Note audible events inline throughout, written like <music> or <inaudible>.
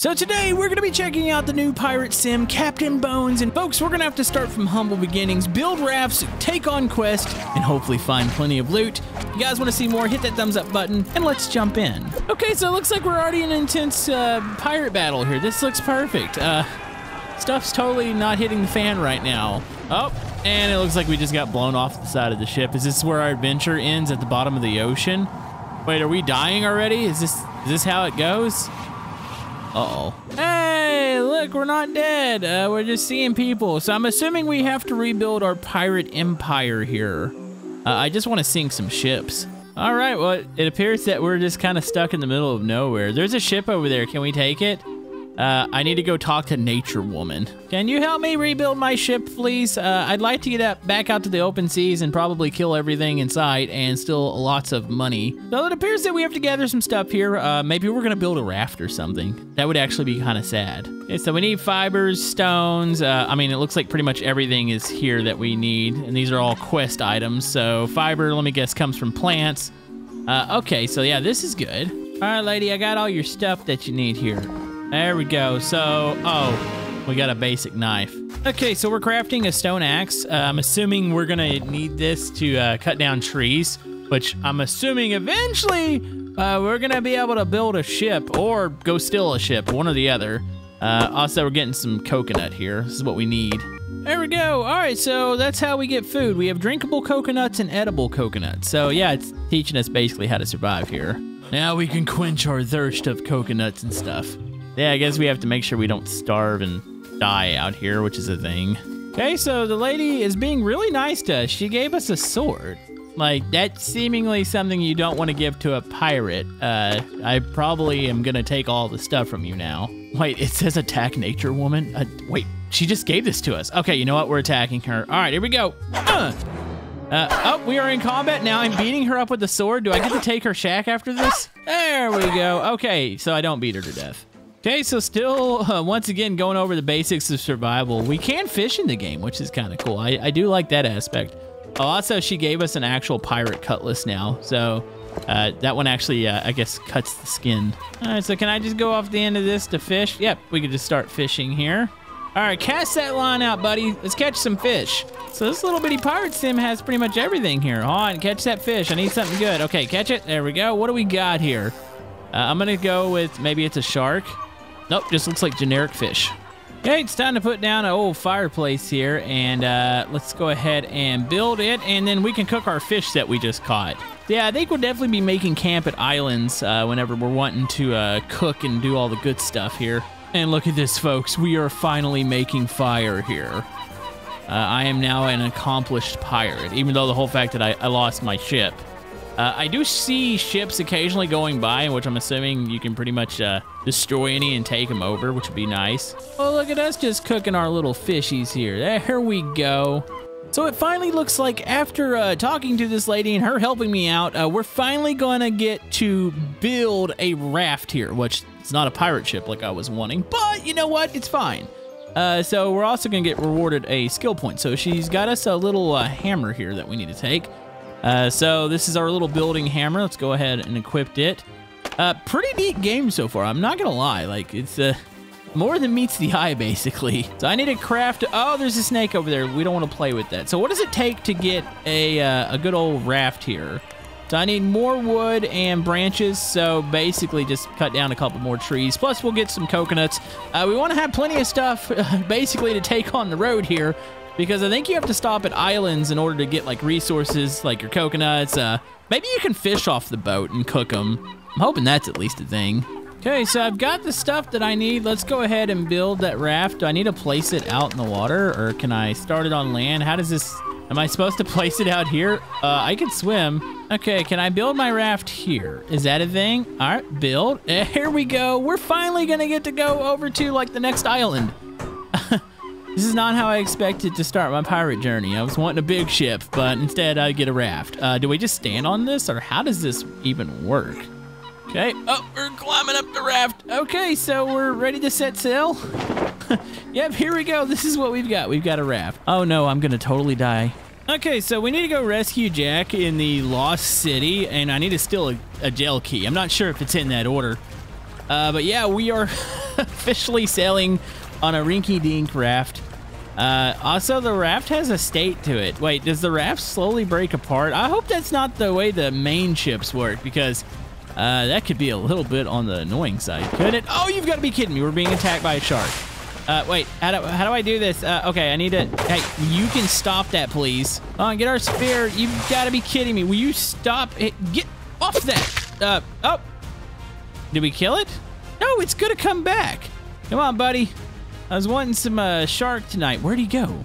So today we're going to be checking out the new pirate sim, Captain Bones, and folks, we're going to have to start from humble beginnings, build rafts, take on quests, and hopefully find plenty of loot. If you guys want to see more, hit that thumbs up button, and let's jump in. Okay, so it looks like we're already in an intense uh, pirate battle here. This looks perfect. Uh, stuff's totally not hitting the fan right now. Oh, and it looks like we just got blown off the side of the ship. Is this where our adventure ends at the bottom of the ocean? Wait, are we dying already? Is this is this how it goes? Uh-oh. Hey, look, we're not dead. Uh, we're just seeing people. So I'm assuming we have to rebuild our pirate empire here. Uh, I just want to sink some ships. All right, well, it appears that we're just kind of stuck in the middle of nowhere. There's a ship over there. Can we take it? Uh, I need to go talk to Nature Woman. Can you help me rebuild my ship, please? Uh, I'd like to get out, back out to the open seas and probably kill everything in sight and still lots of money. So it appears that we have to gather some stuff here. Uh, maybe we're going to build a raft or something. That would actually be kind of sad. Okay, so we need fibers, stones. Uh, I mean, it looks like pretty much everything is here that we need. And these are all quest items. So fiber, let me guess, comes from plants. Uh, okay, so yeah, this is good. All right, lady, I got all your stuff that you need here. There we go. So, oh, we got a basic knife. Okay, so we're crafting a stone axe. Uh, I'm assuming we're gonna need this to uh, cut down trees, which I'm assuming eventually uh, we're gonna be able to build a ship or go steal a ship, one or the other. Uh, also, we're getting some coconut here. This is what we need. There we go. All right, so that's how we get food. We have drinkable coconuts and edible coconuts. So yeah, it's teaching us basically how to survive here. Now we can quench our thirst of coconuts and stuff. Yeah, I guess we have to make sure we don't starve and die out here, which is a thing. Okay, so the lady is being really nice to us. She gave us a sword. Like, that's seemingly something you don't want to give to a pirate. Uh, I probably am gonna take all the stuff from you now. Wait, it says attack nature woman? Uh, wait, she just gave this to us. Okay, you know what? We're attacking her. All right, here we go. Uh. Uh, oh, we are in combat now. I'm beating her up with the sword. Do I get to take her shack after this? There we go. Okay, so I don't beat her to death. Okay, so still, uh, once again, going over the basics of survival. We can fish in the game, which is kind of cool. I, I do like that aspect. Oh, also, she gave us an actual pirate cutlass now. So uh, that one actually, uh, I guess, cuts the skin. All right, so can I just go off the end of this to fish? Yep, we can just start fishing here. All right, cast that line out, buddy. Let's catch some fish. So this little bitty pirate sim has pretty much everything here. On, catch that fish. I need something good. Okay, catch it. There we go. What do we got here? Uh, I'm going to go with maybe it's a shark. Nope, just looks like generic fish. Okay, it's time to put down an old fireplace here, and uh, let's go ahead and build it, and then we can cook our fish that we just caught. Yeah, I think we'll definitely be making camp at islands uh, whenever we're wanting to uh, cook and do all the good stuff here. And look at this, folks. We are finally making fire here. Uh, I am now an accomplished pirate, even though the whole fact that I, I lost my ship. Uh, I do see ships occasionally going by, which I'm assuming you can pretty much uh, destroy any and take them over, which would be nice. Oh, look at us just cooking our little fishies here. There we go. So it finally looks like after uh, talking to this lady and her helping me out, uh, we're finally going to get to build a raft here, which it's not a pirate ship like I was wanting, but you know what? It's fine. Uh, so we're also going to get rewarded a skill point. So she's got us a little uh, hammer here that we need to take. Uh, so this is our little building hammer. Let's go ahead and equip it. Uh, pretty neat game so far. I'm not gonna lie. Like it's uh, more than meets the eye, basically. So I need to craft. Oh, there's a snake over there. We don't want to play with that. So what does it take to get a uh, a good old raft here? So I need more wood and branches. So basically, just cut down a couple more trees. Plus, we'll get some coconuts. Uh, we want to have plenty of stuff, <laughs> basically, to take on the road here because I think you have to stop at islands in order to get like resources like your coconuts. Uh, maybe you can fish off the boat and cook them. I'm hoping that's at least a thing. Okay, so I've got the stuff that I need. Let's go ahead and build that raft. Do I need to place it out in the water or can I start it on land? How does this, am I supposed to <laughs> place it out here? Uh, I can swim. Okay, can I build my raft here? Is that a thing? All right, build. <laughs> Here we go. We're finally gonna get to go over to like the next island. This is not how I expected to start my pirate journey. I was wanting a big ship, but instead I get a raft. Uh, do we just stand on this, or how does this even work? Okay, oh, we're climbing up the raft. Okay, so we're ready to set sail. <laughs> yep, here we go. This is what we've got. We've got a raft. Oh no, I'm gonna totally die. Okay, so we need to go rescue Jack in the Lost City, and I need to steal a, a jail key. I'm not sure if it's in that order. Uh, but yeah, we are <laughs> officially sailing on a rinky-dink raft. Uh, also, the raft has a state to it. Wait, does the raft slowly break apart? I hope that's not the way the main ships work because uh, that could be a little bit on the annoying side, couldn't it? Oh, you've got to be kidding me. We're being attacked by a shark. Uh, wait, how do, how do I do this? Uh, okay, I need to... Hey, you can stop that, please. Come on, get our spear. You've got to be kidding me. Will you stop it? Get off that. Uh, oh. Did we kill it? No, it's going to come back. Come on, buddy. I was wanting some uh, shark tonight. Where'd he go?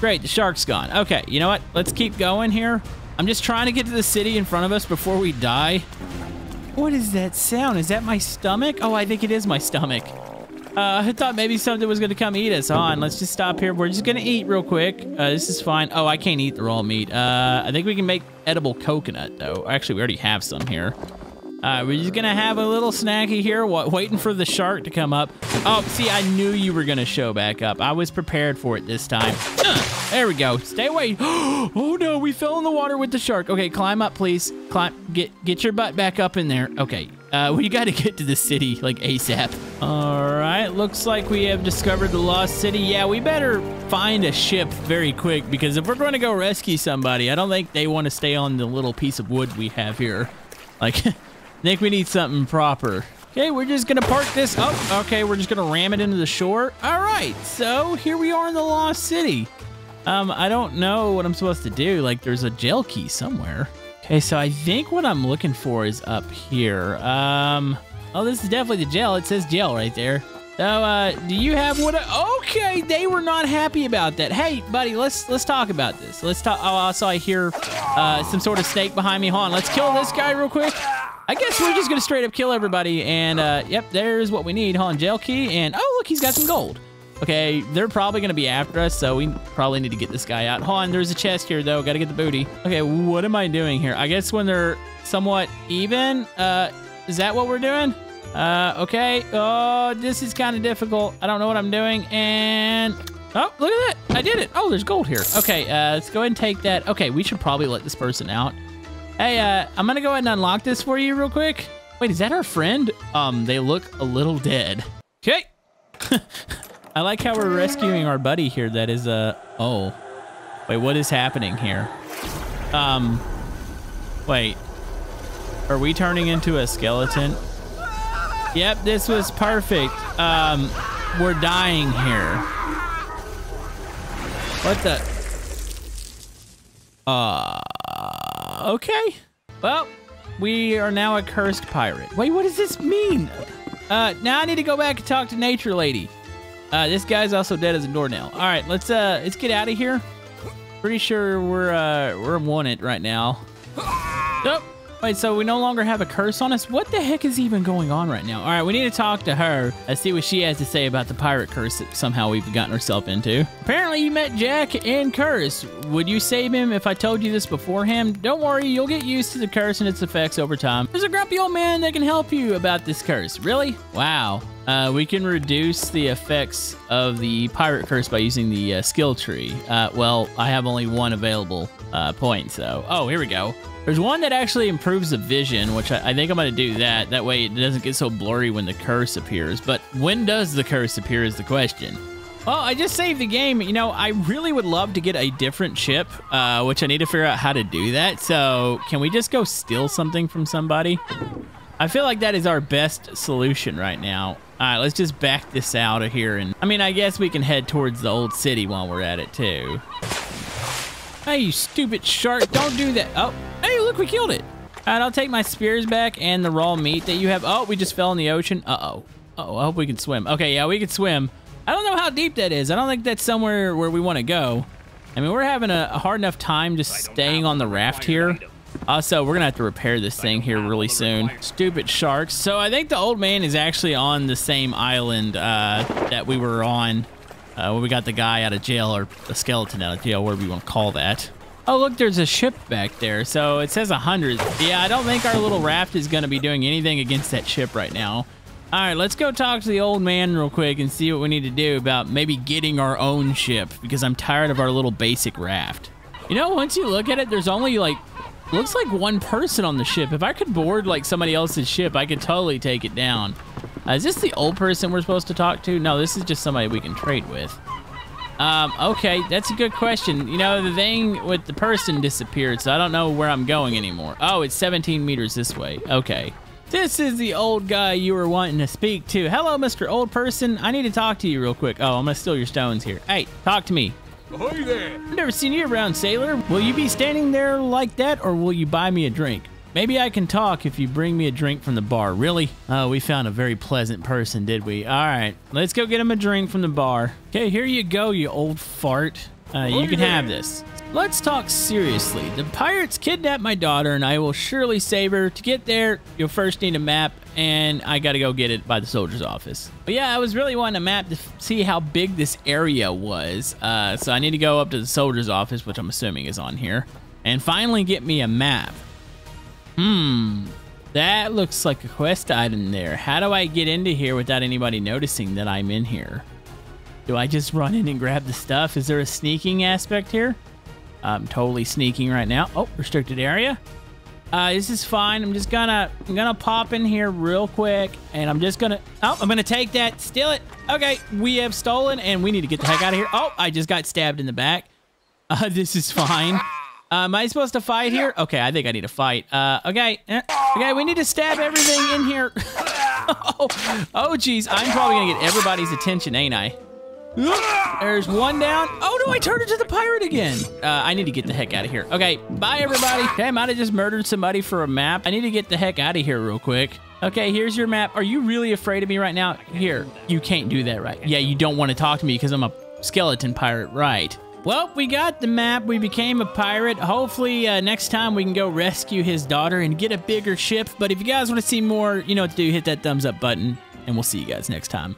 Great, the shark's gone. Okay, you know what? Let's keep going here. I'm just trying to get to the city in front of us before we die. What is that sound? Is that my stomach? Oh, I think it is my stomach. Uh, I thought maybe something was going to come eat us. On, let's just stop here. We're just going to eat real quick. Uh, this is fine. Oh, I can't eat the raw meat. Uh, I think we can make edible coconut, though. Actually, we already have some here. Uh, we're just gonna have a little snacky here, waiting for the shark to come up. Oh, see, I knew you were gonna show back up. I was prepared for it this time. Uh, there we go. Stay away. <gasps> oh no, we fell in the water with the shark. Okay, climb up, please. Climb. Get get your butt back up in there. Okay. Uh, <laughs> we got to get to the city like ASAP. All right, looks like we have discovered the lost city. Yeah, we better find a ship very quick because if we're going to go rescue somebody, I don't think they want to stay on the little piece of wood we have here. Like. <laughs> think we need something proper. Okay, we're just gonna park this. Oh, okay, we're just gonna ram it into the shore. All right, so here we are in the Lost City. Um, I don't know what I'm supposed to do. Like, there's a jail key somewhere. Okay, so I think what I'm looking for is up here. Um, oh, this is definitely the jail. It says jail right there. So, uh, do you have what? I, okay, they were not happy about that. Hey, buddy, let's let's talk about this. Let's talk. Oh, also I hear uh, some sort of snake behind me. Hold on, let's kill this guy real quick. I guess we're just gonna straight up kill everybody. And uh, yep, there's what we need. On, jail key. And oh, look, he's got some gold. Okay, they're probably gonna be after us, so we probably need to get this guy out. Hold on, there's a chest here though. Gotta get the booty. Okay, what am I doing here? I guess when they're somewhat even, uh, is that what we're doing? Uh, okay. Oh, this is kind of difficult. I don't know what I'm doing. And, oh, look at that. I did it. Oh, there's gold here. Okay, uh, let's go ahead and take that. Okay, we should probably let this person out. Hey, uh, I'm gonna go ahead and unlock this for you real quick. Wait, is that our friend? Um, they look a little dead. Okay. <laughs> I like how we're rescuing our buddy here that is, uh, oh. Wait, what is happening here? Um, wait. Are we turning into a skeleton? Yep, this was perfect. Um, we're dying here. What the? Uh, okay. Well, we are now a cursed pirate. Wait, what does this mean? Uh, now I need to go back and talk to Nature Lady. Uh, this guy's also dead as a doornail. All right, let's uh, let's get out of here. Pretty sure we're uh, we're wanted right now. Oh. Wait, so we no longer have a curse on us? What the heck is even going on right now? All right, we need to talk to her and see what she has to say about the pirate curse that somehow we've gotten ourselves into. Apparently, you met Jack in Curse. Would you save him if I told you this beforehand? Don't worry, you'll get used to the curse and its effects over time. There's a grumpy old man that can help you about this curse. Really? Wow. Uh, we can reduce the effects of the pirate curse by using the uh, skill tree. Uh, well, I have only one available uh, point, so... Oh, here we go. There's one that actually improves the vision, which I, I think I'm going to do that. That way it doesn't get so blurry when the curse appears. But when does the curse appear is the question. Well, I just saved the game. You know, I really would love to get a different chip, uh, which I need to figure out how to do that. So can we just go steal something from somebody? I feel like that is our best solution right now. All right, let's just back this out of here. And I mean, I guess we can head towards the old city while we're at it too. Hey, you stupid shark. Don't do that. Oh, hey, look, we killed it. All right, I'll take my spears back and the raw meat that you have. Oh, we just fell in the ocean. Uh-oh. Uh oh I hope we can swim. Okay, yeah, we can swim. I don't know how deep that is. I don't think that's somewhere where we want to go. I mean, we're having a, a hard enough time just staying on the raft here. Also, we're going to have to repair this thing here really soon. Stupid sharks. So I think the old man is actually on the same island uh, that we were on uh, we got the guy out of jail, or the skeleton out of jail, whatever you want to call that. Oh, look, there's a ship back there. So it says 100. Yeah, I don't think our little raft is going to be doing anything against that ship right now. All right, let's go talk to the old man real quick and see what we need to do about maybe getting our own ship because I'm tired of our little basic raft. You know, once you look at it, there's only like, looks like one person on the ship. If I could board like somebody else's ship, I could totally take it down. Uh, is this the old person we're supposed to talk to? No, this is just somebody we can trade with. Um, okay, that's a good question. You know, the thing with the person disappeared, so I don't know where I'm going anymore. Oh, it's 17 meters this way. Okay. This is the old guy you were wanting to speak to. Hello, Mr. Old Person. I need to talk to you real quick. Oh, I'm gonna steal your stones here. Hey, talk to me. Ahoy there! I've never seen you around, sailor. Will you be standing there like that, or will you buy me a drink? Maybe I can talk if you bring me a drink from the bar. Really? Oh, we found a very pleasant person, did we? All right, let's go get him a drink from the bar. Okay, here you go, you old fart. Uh, you can have this. Let's talk seriously. The pirates kidnapped my daughter, and I will surely save her. To get there, you'll first need a map, and I gotta go get it by the soldier's office. But yeah, I was really wanting a map to see how big this area was. Uh, so I need to go up to the soldier's office, which I'm assuming is on here, and finally get me a map. Hmm, that looks like a quest item there. How do I get into here without anybody noticing that I'm in here? Do I just run in and grab the stuff? Is there a sneaking aspect here? I'm totally sneaking right now. Oh, restricted area. Uh, this is fine. I'm just gonna, I'm gonna pop in here real quick, and I'm just gonna, oh, I'm gonna take that, steal it. Okay, we have stolen, and we need to get the heck out of here. Oh, I just got stabbed in the back. <laughs> Uh, this is fine. Uh, am I supposed to fight here? Okay, I think I need to fight. Uh, okay, eh, okay, we need to stab everything in here. <laughs> oh, oh, geez, I'm probably gonna get everybody's attention, ain't I? There's one down. Oh, no, I turned into the pirate again. Uh, I need to get the heck out of here. Okay, bye, everybody. Okay, I might have just murdered somebody for a map. I need to get the heck out of here real quick. Okay, here's your map. Are you really afraid of me right now? Here, you can't do that, right? Yeah, you don't want to talk to me because I'm a skeleton pirate, right? Well, we got the map. We became a pirate. Hopefully, uh, next time we can go rescue his daughter and get a bigger ship. But if you guys want to see more, you know what to do. Hit that thumbs up button, and we'll see you guys next time.